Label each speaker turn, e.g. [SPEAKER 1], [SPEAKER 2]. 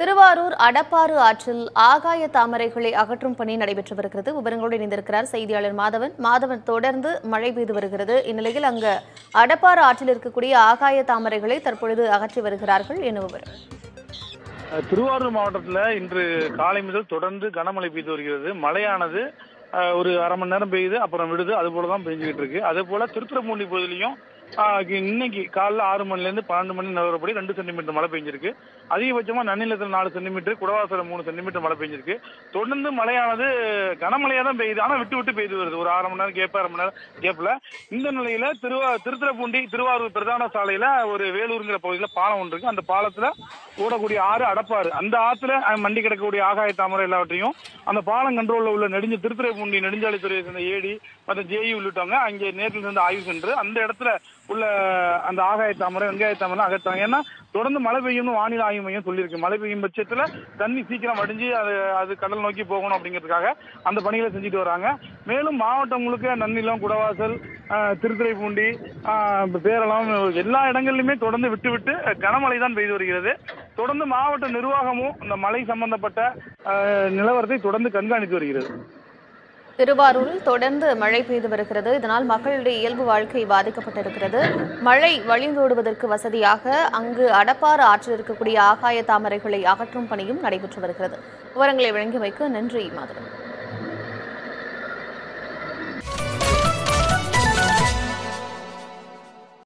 [SPEAKER 1] திருவாரூர் அடப்பாறு ஆற்றில் ஆகாய தாமரைகளை அகற்றும் பணி நடைபெற்று வருகிறது விவரங்களோடு இணைந்திருக்கிறார் செய்தியாளர் மாதவன். மாதவன் தொடர்ந்து மழை பெய்து வருகிறது. இந்நிலையில் அங்கு அடப்பாறு ஆற்றில் இருக்கக்கூடிய ஆகாய தாமரைகளை தற்பொழுது அகற்றி வருகிறார்கள். என்ன விவரம்?
[SPEAKER 2] திருவாரூர் மாவட்டத்தில் இன்று காலை முதல் தொடர்ந்து கனமழை பெய்து வருகிறது. மழையானது ஒரு அரை மணி நேரம் பெய்யுது அப்புறம் விடுது. அது போல தான் பெஞ்சுக்கிட்டு இருக்கு. அதே போல திருத்துறைப்பூண்டி பகுதியிலையும் இன்னைக்கு காலைல ஆறு மணிலேருந்து பன்னெண்டு மணி நிலவரப்படி ரெண்டு சென்டிமீட்டர் மழை பெஞ்சிருக்கு. அதிகபட்சமா நன்னிலத்தில் நாலு சென்டிமீட்டர் குடவாசல மூணு சென்டிமீட்டர் மழை பெஞ்சிருக்கு. தொடர்ந்து மழையானது கனமழையா தான் பெய்யுது. ஆனா விட்டு விட்டு பெய்து வருது. ஒரு அரை மணி நேரம் கேப் அரை மணி நேரம் கேப்ல இந்த நிலையில திருவா திருத்துறைப்பூண்டி திருவாரூர் பிரதான சாலையில ஒரு வேலூருங்கிற பகுதியில பாலம் ஒன்று இருக்கு. அந்த பாலத்துல ஓடக்கூடிய ஆறு அடப்பாறு. அந்த ஆத்துல மண்டி கிடக்கக்கூடிய ஆகாய தாமரை எல்லாவற்றையும் அந்த பாலம் கண்ட்ரோல்ல உள்ள நெடுஞ்ச திருத்துறைப்பூண்டி நெடுஞ்சாலைத்துறையை சேர்ந்த ஏடி மற்றும் ஜேஇ உள்ளிட்டவங்க அங்கே நேரில் இருந்து ஆய்வு சென்று அந்த இடத்துல உள்ள அந்த ஆகாய தாமரை வெங்காய தாமரை அகற்றாங்க ஏன்னா தொடர்ந்து மழை பெய்யும்னு வானிலை ஆய்வு மையம் சொல்லியிருக்கு. மழை பெய்யும் பட்சத்துல தண்ணி சீக்கிரம் வடிஞ்சு அது அது கடல் நோக்கி போகணும் அப்படிங்கிறதுக்காக அந்த பணிகளை செஞ்சுட்டு வராங்க. மேலும் மாவட்டம் முழுக்க நன்னிலம் குடவாசல் திருத்துறைப்பூண்டி பேரளம் எல்லா இடங்கள்லையுமே தொடர்ந்து விட்டு விட்டு கனமழை தான் பெய்து வருகிறது. தொடர்ந்து மாவட்ட நிர்வாகமும் இந்த மழை சம்பந்தப்பட்ட நிலவரத்தை தொடர்ந்து கண்காணித்து வருகிறது.
[SPEAKER 1] திருவாரூரில் தொடர்ந்து மழை பெய்து வருகிறது. இதனால் மக்களுடைய இயல்பு வாழ்க்கை பாதிக்கப்பட்டிருக்கிறது. மழை வழிந்தோடுவதற்கு வசதியாக அங்கு அடப்பாறு ஆற்றில் இருக்கக்கூடிய ஆகாய தாமரைகளை அகற்றும் பணியும் நடைபெற்று வருகிறது. விவரங்களை வழங்கி வைக்க நன்றி மாதிரி